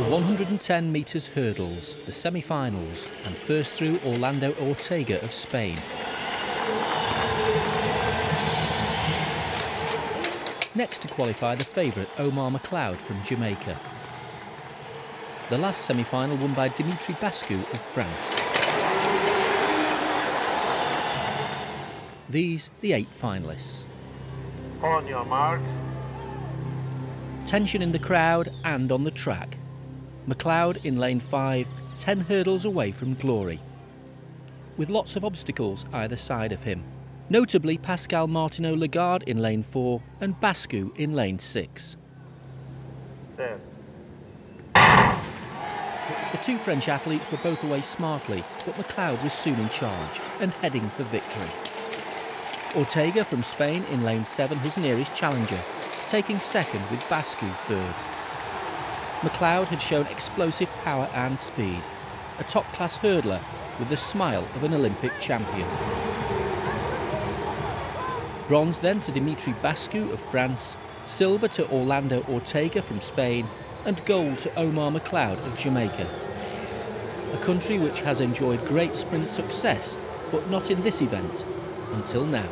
The 110 metres hurdles, the semi-finals, and first through Orlando Ortega of Spain. Next to qualify the favourite Omar McLeod from Jamaica. The last semi-final won by Dimitri Bascou of France. These, the eight finalists. On your marks. Tension in the crowd and on the track. McLeod in lane 5, 10 hurdles away from glory. With lots of obstacles either side of him. Notably Pascal Martinot Lagarde in lane 4 and Bascou in lane 6. Set. The two French athletes were both away smartly, but McLeod was soon in charge and heading for victory. Ortega from Spain in lane 7, his nearest challenger, taking second with Bascou third. McLeod had shown explosive power and speed, a top-class hurdler with the smile of an Olympic champion. Bronze then to Dimitri Bascou of France, silver to Orlando Ortega from Spain, and gold to Omar McLeod of Jamaica. A country which has enjoyed great sprint success, but not in this event until now.